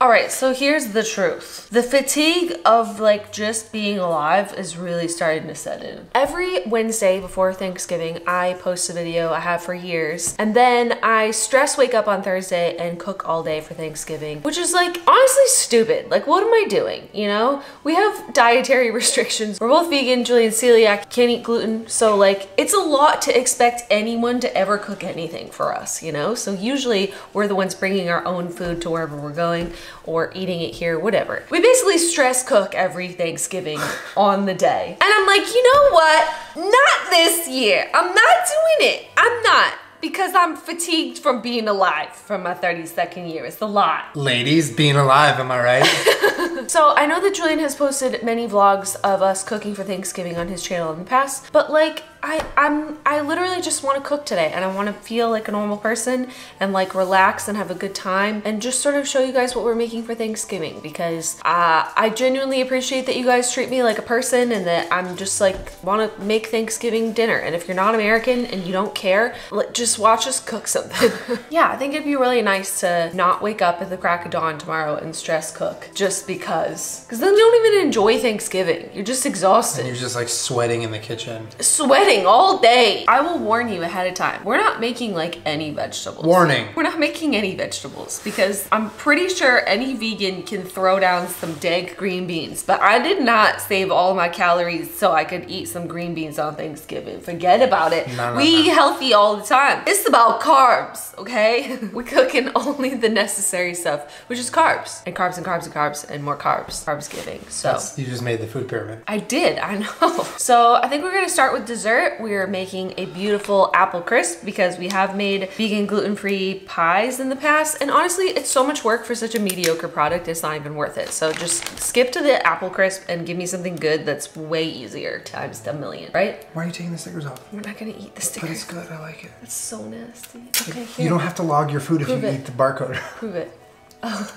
All right, so here's the truth. The fatigue of like just being alive is really starting to set in. Every Wednesday before Thanksgiving, I post a video I have for years, and then I stress wake up on Thursday and cook all day for Thanksgiving, which is like honestly stupid. Like, what am I doing? You know, we have dietary restrictions. We're both vegan, Julien celiac, can't eat gluten, so like it's a lot to expect anyone to ever cook anything for us, you know? So usually we're the ones bringing our own food to wherever we're going or eating it here, whatever. We basically stress cook every Thanksgiving on the day. And I'm like, you know what? Not this year. I'm not doing it. I'm not because I'm fatigued from being alive from my 32nd year. It's a lot. Ladies, being alive, am I right? so I know that Julien has posted many vlogs of us cooking for Thanksgiving on his channel in the past, but like I, I'm, I literally just want to cook today and I want to feel like a normal person and like relax and have a good time and just sort of show you guys what we're making for Thanksgiving because uh, I genuinely appreciate that you guys treat me like a person and that I'm just like want to make Thanksgiving dinner. And if you're not American and you don't care, just watch us cook something. yeah, I think it'd be really nice to not wake up at the crack of dawn tomorrow and stress cook just because. Because then you don't even enjoy Thanksgiving. You're just exhausted. And you're just like sweating in the kitchen. Sweating all day. I will warn you ahead of time. We're not making like any vegetables. Warning. We're not making any vegetables because I'm pretty sure any vegan can throw down some dank green beans, but I did not save all my calories so I could eat some green beans on Thanksgiving. Forget about it. No, no, we no. eat healthy all the time. It's about carbs, okay? We're cooking only the necessary stuff, which is carbs and carbs and carbs and carbs and more carbs. Carbs giving, so. That's- you just made the food pyramid. I did, I know. So I think we're gonna start with dessert. We're making a beautiful apple crisp because we have made vegan gluten-free pies in the past. And honestly, it's so much work for such a mediocre product, it's not even worth it. So just skip to the apple crisp and give me something good that's way easier times a million, right? Why are you taking the stickers off? We're not gonna eat the stickers. But it's good, I like it. It's so nasty. Okay, here. You don't have to log your food if you it. eat the barcode. Prove it. Oh.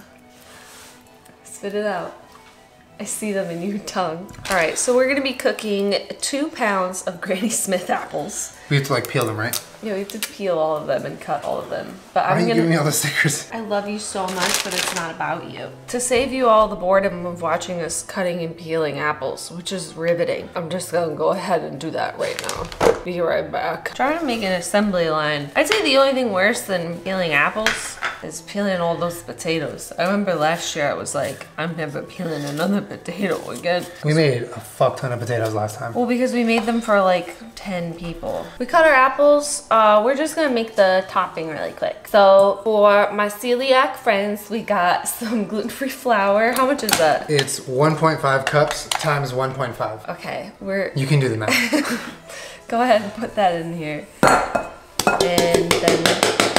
Spit it out. I see them in your tongue. All right, so we're gonna be cooking two pounds of Granny Smith apples. We have to like peel them, right? Yeah, we have to peel all of them and cut all of them. But Why I'm are you gonna. giving me all the stickers? I love you so much, but it's not about you. To save you all the boredom of watching us cutting and peeling apples, which is riveting, I'm just gonna go ahead and do that right now. Be right back. Trying to make an assembly line. I'd say the only thing worse than peeling apples is peeling all those potatoes. I remember last year I was like, I'm never peeling another potato again. We made a fuck ton of potatoes last time. Well, because we made them for like 10 people. We cut our apples. Uh, we're just gonna make the topping really quick. So for my celiac friends, we got some gluten-free flour. How much is that? It's 1.5 cups times 1.5. Okay, we're, You can do the math. go ahead and put that in here. And then,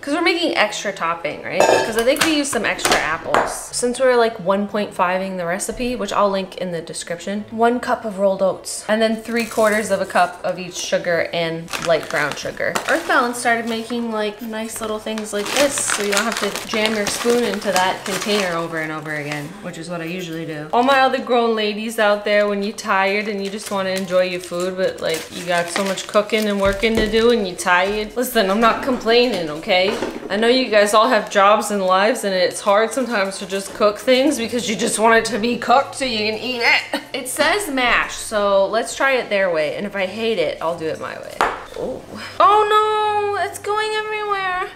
because we're making extra topping, right? Because I think we used some extra apples. Since we're like 1.5ing the recipe, which I'll link in the description, one cup of rolled oats, and then three quarters of a cup of each sugar and light brown sugar. Earth Balance started making like nice little things like this, so you don't have to jam your spoon into that container over and over again, which is what I usually do. All my other grown ladies out there, when you're tired and you just want to enjoy your food, but like you got so much cooking and working to do and you're tired, listen, I'm not complaining, okay? I know you guys all have jobs and lives and it's hard sometimes to just cook things because you just want it to be cooked so you can eat it. It says mash, so let's try it their way. And if I hate it, I'll do it my way. Oh, oh no, it's going everywhere.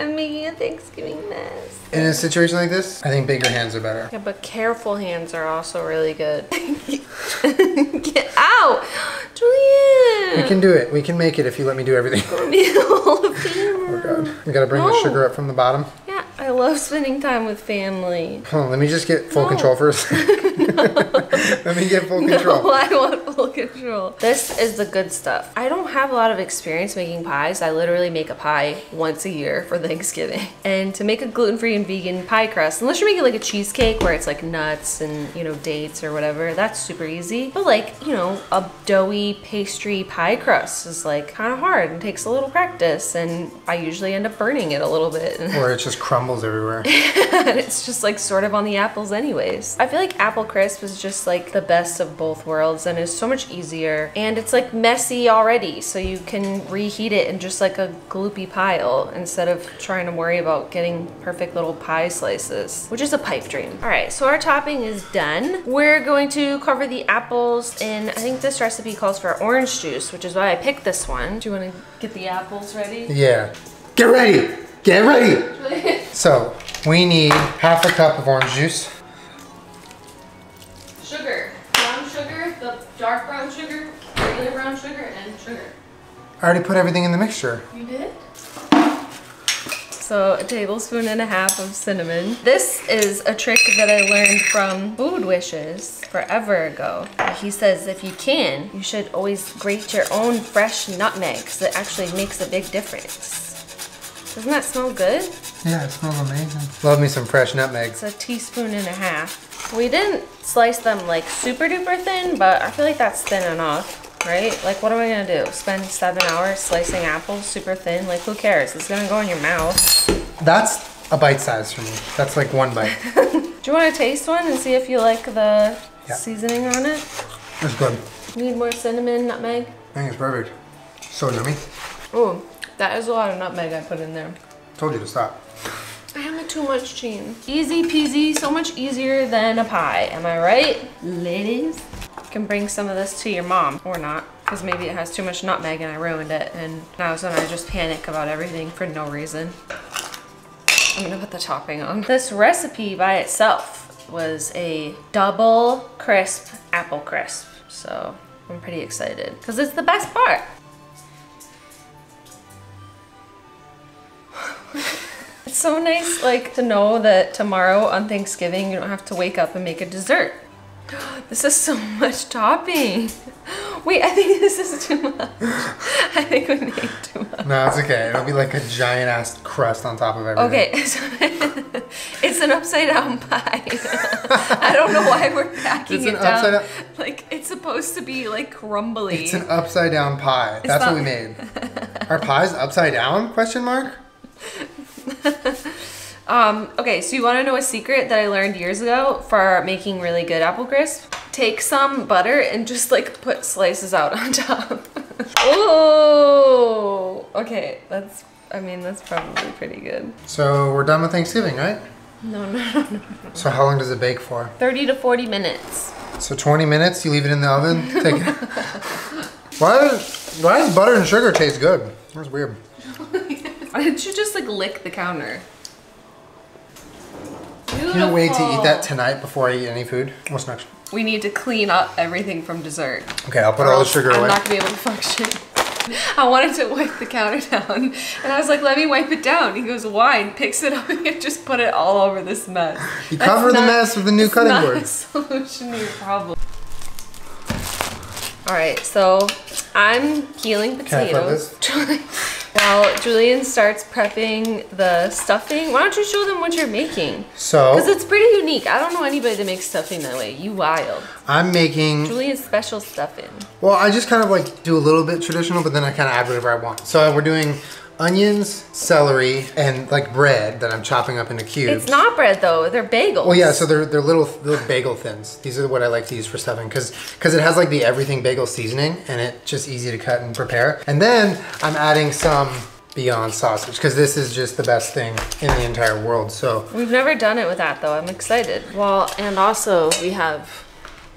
I'm making a Thanksgiving mess. In a situation like this, I think bigger hands are better. Yeah, but careful hands are also really good. Get out! Julien! We can do it. We can make it if you let me do everything. Oh god. We gotta bring the sugar up from the bottom. Yeah, I love spending time with family. Hold on, let me just get full No. control first. let me get full control. No, I want full control. This is the good stuff. I don't have a lot of experience making pies. I literally make a pie once a year for Thanksgiving. And to make a gluten-free and vegan pie crust, unless you're making like a cheesecake where it's like nuts and, you know, dates or whatever, that's super easy. But like, you know, a doughy pastry pie crust is like kind of hard and takes a little practice. And I usually end up burning it a little bit. Or it just crumbles everywhere. and it's just like sort of on the apples anyways. I feel like apple crisp crisp is just like the best of both worlds and is so much easier. And it's like messy already, so you can reheat it in just like a gloopy pile instead of trying to worry about getting perfect little pie slices, which is a pipe dream. All right, so our topping is done. We're going to cover the apples in, I think this recipe calls for orange juice, which is why I picked this one. Do you want to get the apples ready? Yeah. Get ready. Get ready. so we need half a cup of orange juice. I already put everything in the mixture. You did? So a tablespoon and a half of cinnamon. This is a trick that I learned from Food Wishes forever ago. He says if you can, you should always grate your own fresh nutmeg because it actually makes a big difference. Doesn't that smell good? Yeah, it smells amazing. Love me some fresh nutmegs. It's a teaspoon and a half. We didn't slice them like super duper thin, but I feel like that's thin enough, right? Like what am I gonna do? Spend seven hours slicing apples super thin? Like who cares? It's gonna go in your mouth. That's a bite size for me. That's like one bite. Do you wanna taste one and see if you like the Yeah. seasoning on it? It's good. Need more cinnamon, nutmeg? I think it's perfect. So yummy. Oh, that is a lot of nutmeg I put in there. Told you to stop. I have too much cheese. Easy peasy, so much easier than a pie. Am I right, ladies? Can bring some of this to your mom, or not, because maybe it has too much nutmeg and I ruined it, and now so I just panic about everything for no reason. I'm gonna put the topping on. This recipe by itself was a double crisp apple crisp, so I'm pretty excited, because it's the best part. It's so nice, like, to know that tomorrow on Thanksgiving you don't have to wake up and make a dessert. This is so much topping. Wait, I think this is too much. I think we made too much. No, it's okay. It'll be like a giant ass crust on top of everything. Okay, so it's an upside down pie. I don't know why we're packing it up. It's it an down. upside down- Like it's supposed to be like crumbly. It's an upside down pie. That's what we made. Our pie's upside down? Question mark? Um, okay, so you want to know a secret that I learned years ago for making really good apple crisp? Take some butter and just like put slices out on top. oh, okay, that's, I mean, that's probably pretty good. So we're done with Thanksgiving, right? No, no, no, no. So how long does it bake for? 30 to 40 minutes. So 20 minutes, you leave it in the oven. Take it. why, does, why does butter and sugar taste good? That's weird. Why didn't you just like lick the counter? Can't wait to eat that tonight before I eat any food. What's next? We need to clean up everything from dessert. Okay, I'll put all the sugar I'm away. not gonna be able to function. I wanted to wipe the counter down, and I was like, "Let me wipe it down." He goes, "Why?" And picks it up and just put it all over this mess. You That's cover the mess with the new cutting not board. a solution to your problem. All right, so I'm peeling Can I flip potatoes. While Julien starts prepping the stuffing, why don't you show them what you're making? So, because it's pretty unique. I don't know anybody that makes stuffing that way. You wild. I'm making, Julien's special stuffing. well, I just kind of like do a little bit traditional, but then I kind of add whatever I want. So we're doing onions, celery, and like bread that I'm chopping up into cubes. It's not bread though. They're bagels. Well, yeah, so they're they're little little bagel thins. These are what I like to use for stuffing because because it has like the everything bagel seasoning and it's just easy to cut and prepare. And then I'm adding some Beyond sausage because this is just the best thing in the entire world. So We've never done it with that though. I'm excited. Well, and also we have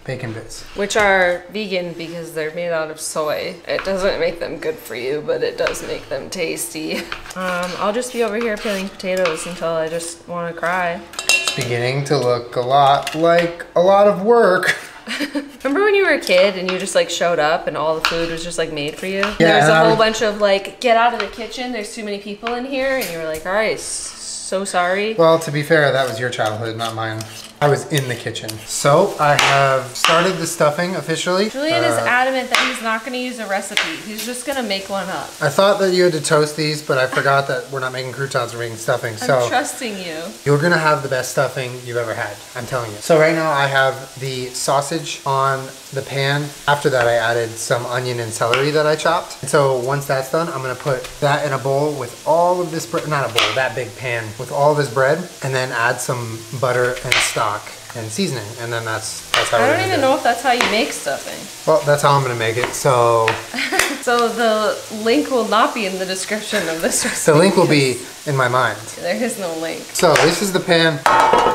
bacon bits. which are vegan because they're made out of soy. It doesn't make them good for you, but it does make them tasty. Um, I'll just be over here peeling potatoes until I just want to cry. It's beginning to look a lot like a lot of work. Remember when you were a kid and you just like showed up and all the food was just like made for you? Yeah. There was and a I whole would- bunch of like, get out of the kitchen. There's too many people in here, and you were like, all right, so sorry. Well, to be fair, that was your childhood, not mine. I was in the kitchen. So I have started the stuffing officially. Julien is Uh, adamant that he's not going to use a recipe. He's just going to make one up. I thought that you had to toast these, but I forgot that we're not making croutons, we're making stuffing. I'm So trusting you. You're gonna have the best stuffing you've ever had. I'm telling you. So right now I have the sausage on the pan. After that I added some onion and celery that I chopped. And so once that's done, I'm gonna put that in a bowl with all of this bread, not a bowl, that big pan with all of this bread, and then add some butter and stock. Stock and seasoning, and then that's that's how I don't even do know if that's how you make stuffing. Well, that's how I'm gonna make it. So So the link will not be in the description of this recipe. the link will be in my mind. There is no link. So this is the pan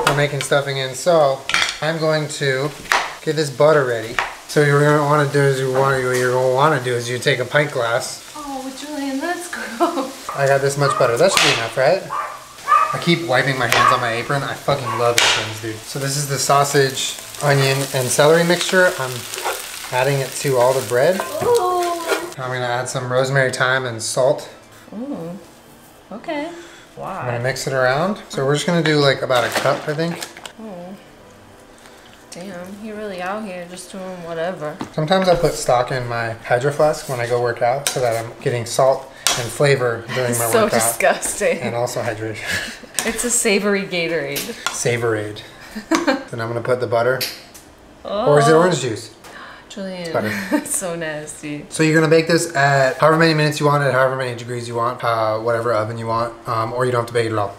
we're making stuffing in. So I'm going to get this butter ready. So you're gonna want to do is you want what you're gonna want to do is you take a pint glass. Oh, Julien, that's gross. I got this much butter. That should be enough, right? I keep wiping my hands on my apron. I fucking love these things, dude. So this is the sausage, onion, and celery mixture. I'm adding it to all the bread. Ooh. I'm gonna add some rosemary, thyme, and salt. Ooh. Okay. I'm gonna mix it around. So we're just gonna do like about a cup, I think. Oh. Damn, he really out here just doing whatever. Sometimes I put stock in my hydro flask when I go work out so that I'm getting salt and flavor during my so workout. disgusting. And also hydration. It's a savory Gatorade. Savorade. then I'm gonna put the butter. Oh, Or is it orange juice? Julien, butter. it's so nasty. So you're gonna bake this at however many minutes you want, at however many degrees you want, uh, whatever oven you want, um, or you don't have to bake it at all.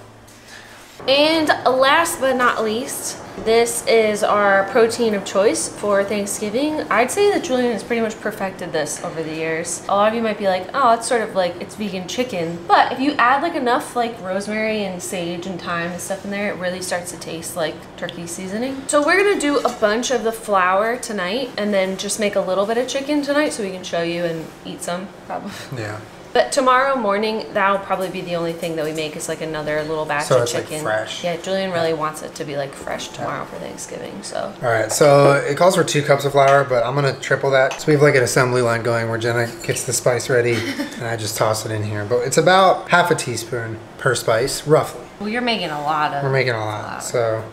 And last but not least, this is our protein of choice for Thanksgiving. I'd say that Julien has pretty much perfected this over the years. A lot of you might be like, oh, it's sort of like it's vegan chicken. But if you add like enough like rosemary and sage and thyme and stuff in there, it really starts to taste like turkey seasoning. So we're gonna do a bunch of the flour tonight and then just make a little bit of chicken tonight so we can show you and eat some probably. Yeah. But tomorrow morning, that'll probably be the only thing that we make is like another little batch So of it's, like, chicken. fresh. Yeah, Julien really wants it to be like fresh tomorrow for Thanksgiving. So All right, so it calls for two cups of flour, but I'm gonna triple that. So we have like an assembly line going where Jenna gets the spice ready, and I just toss it in here. But it's about half a teaspoon per spice, roughly. well, you're making a lot of. We're making a lot, flour. so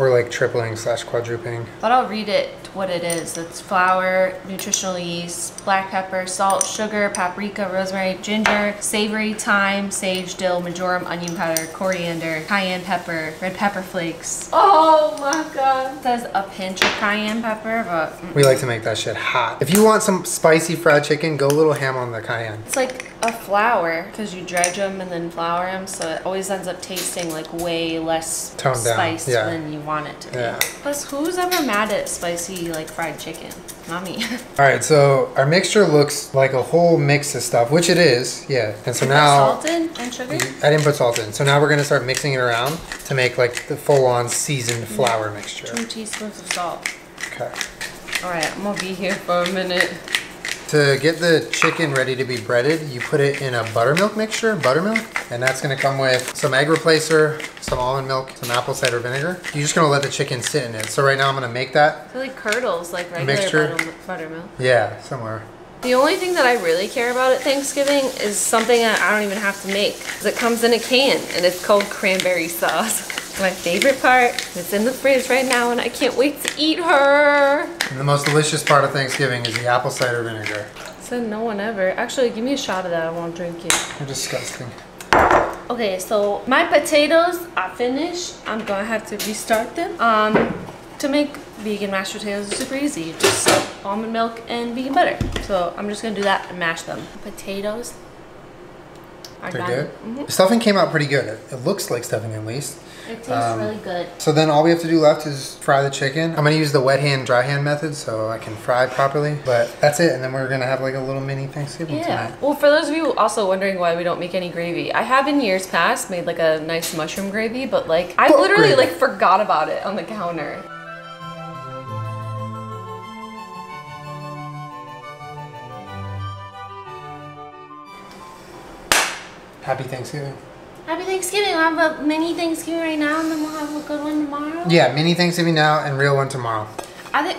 we're like tripling slash quadrupling. But I'll read it what it is. It's flour, nutritional yeast, black pepper, salt, sugar, paprika, rosemary, ginger, savory, thyme, sage, dill, marjoram, onion powder, coriander, cayenne pepper, red pepper flakes. Oh my god. It says a pinch of cayenne pepper, but We like to make that shit hot. If you want some spicy fried chicken, go a little ham on the cayenne. It's like a flour because you dredge them and then flour them, so it always ends up tasting like way less Toned down, spiced yeah. than you want it to be. Yeah. Plus, who's ever mad at spicy like fried chicken? Not me. All right, so our mixture looks like a whole mix of stuff, which it is, yeah. And so now salted and sugar. I didn't put salt in. So now we're gonna start mixing it around to make like the full-on seasoned mm-hmm. flour mixture. Two teaspoons of salt. Okay. All right, I'm gonna be here for a minute. To get the chicken ready to be breaded, you put it in a buttermilk mixture, buttermilk, and that's gonna come with some egg replacer, some almond milk, some apple cider vinegar. You're just gonna let the chicken sit in it. So right now I'm gonna make that. It like curdles like regular Mixture. buttermilk. Yeah, somewhere. The only thing that I really care about at Thanksgiving is something that I don't even have to make. It comes in a can and it's called cranberry sauce. My favorite part. It's in the fridge right now and I can't wait to eat her. And the most delicious part of Thanksgiving is the apple cider vinegar. Said no one ever. Actually, give me a shot of that. I won't drink it. You're disgusting. Okay, so my potatoes are finished. I'm gonna have to restart them. Um, to make vegan mashed potatoes is super easy. Just almond milk and vegan butter. So I'm just gonna do that and mash them. Potatoes are They're done. good. Mhm. The stuffing came out pretty good. It, it looks like stuffing at least. It tastes Um, really good. So then all we have to do left is fry the chicken. I'm gonna use the wet hand, dry hand method so I can fry properly. But that's it, and then we're gonna have like a little mini Thanksgiving Yeah. tonight. Well, for those of you also wondering why we don't make any gravy, I have in years past made like a nice mushroom gravy, but like I literally gravy? like forgot about it on the counter. Happy Thanksgiving. Happy Thanksgiving. We'll have a mini Thanksgiving right now, and then we'll have a good one tomorrow. Yeah, mini Thanksgiving now and real one tomorrow. I think.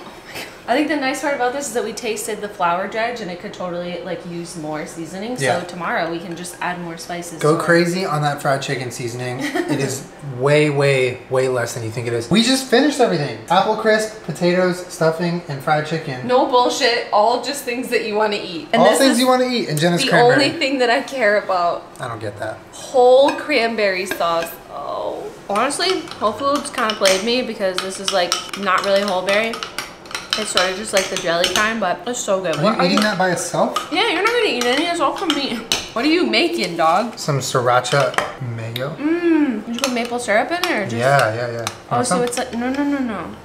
I think the nice part about this is that we tasted the flour dredge, and it could totally like use more seasoning. Yeah. So tomorrow we can just add more spices. Go crazy on that fried chicken seasoning. it is way, way, way less than you think it is. We just finished everything. Apple crisp, potatoes, stuffing, and fried chicken. No bullshit. All just things that you want to eat. And All things you want to eat. And Jenna's the cranberry. only thing that I care about. I don't get that. whole cranberry sauce. Oh. Honestly, Whole Foods kind of played me because this is like not really whole berry. It's sort of just like the jelly kind, but it's so good. What, Are What you eating that by itself? Yeah, you're not gonna eat any. It's all from me. What are you making, dog? Some sriracha mayo. Mmm. Did you put maple syrup in it or just? Yeah, yeah, yeah. Oh, Want so it's like no, no, no, no.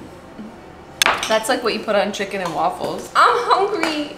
That's like what you put on chicken and waffles. I'm hungry.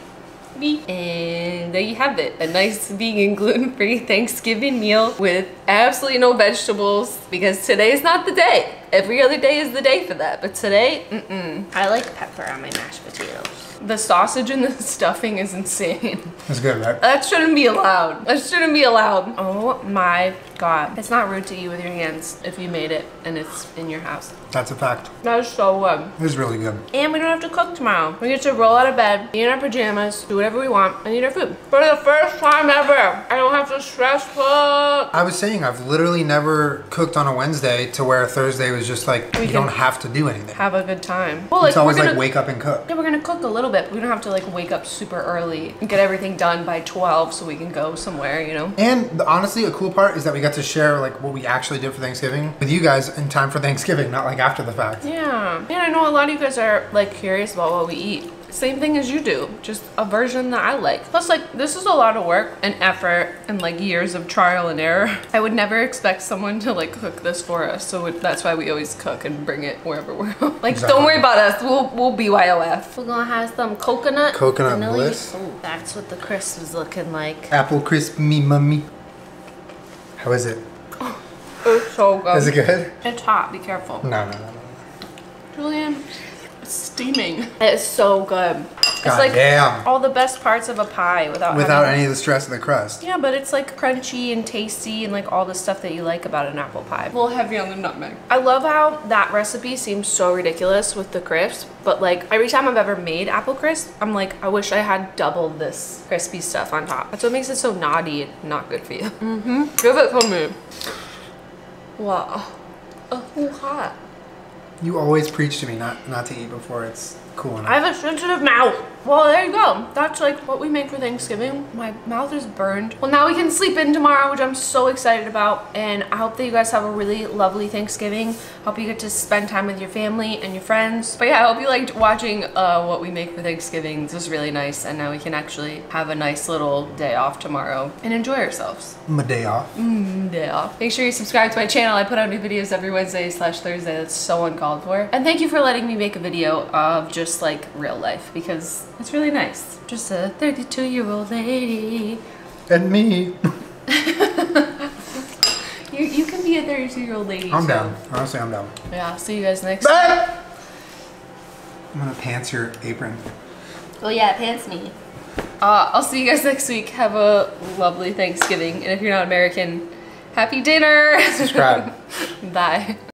Me. And there you have it. A nice vegan gluten-free Thanksgiving meal with absolutely no vegetables because today's not the day. Every other day is the day for that, but today, mm-mm. I like pepper on my mashed potatoes. The sausage and the stuffing is insane. That's good, right? That shouldn't be allowed. That shouldn't be allowed. Oh my god. It's not rude to eat with your hands if you made it and it's in your house. That's a fact. That is so good. It is really good. And we don't have to cook tomorrow. We get to roll out of bed, be in our pajamas, do whatever we want, and eat our food. For the first time ever, I don't have to stress cook. I was saying I've literally never cooked on a Wednesday to where Thursday was just like you don't have to do anything. Have a good time. Well, like it's always we're gonna, like wake up and cook. Yeah, we're gonna cook a little bit. but We don't have to like wake up super early and get everything done by 12 so we can go somewhere, you know? And the, honestly, a cool part is that we got to share like what we actually did for Thanksgiving with you guys in time for Thanksgiving, not like after the fact. Yeah. And I know a lot of you guys are like curious about what we eat. Same thing as you do, just a version that I like. Plus, like, this is a lot of work and effort and like years of trial and error. I would never expect someone to like cook this for us, so it- that's why we always cook and bring it wherever we're. like, Exactly. don't worry about us. We'll we'll BYOF. We're gonna have some coconut. Coconut vanilla- bliss. Ooh, that's what the crisp is looking like. Apple crisp me mummy. How is it? It's so good. Is it good? It's hot. Be careful. No, no, no, no. Julien, it's steaming. It's so good. It's God like damn. all the best parts of a pie without Without having, any of the stress of the crust. Yeah, but it's like crunchy and tasty and like all the stuff that you like about an apple pie. A little heavy on the nutmeg. I love how that recipe seems so ridiculous with the crisp, but like every time I've ever made apple crisp, I'm like, I wish I had double this crispy stuff on top. That's what makes it so naughty and not good for you. Mm-hmm. Give it to me. Wow. Oh, hot. You always preach to me not not to eat before it's I have a sensitive mouth. Well, there you go. That's like what we make for Thanksgiving. My mouth is burned. Well, now we can sleep in tomorrow, which I'm so excited about. And I hope that you guys have a really lovely Thanksgiving. Hope you get to spend time with your family and your friends. But yeah, I hope you liked watching uh, what we make for Thanksgiving. This was really nice. And now we can actually have a nice little day off tomorrow and enjoy ourselves. My day off. Day off. Make sure you subscribe to my channel. I put out new videos every Wednesday slash Thursday. That's so uncalled for. And thank you for letting me make a video of just like real life because it's really nice. Just a 32 year old lady. And me. You, you can be a 32 year old lady. I'm too. down. Honestly, I'm down. Yeah, see you guys next time. I'm gonna pants your apron. Oh yeah, pants me. Uh, I'll see you guys next week. Have a lovely Thanksgiving. And if you're not American, happy dinner. Subscribe. Bye.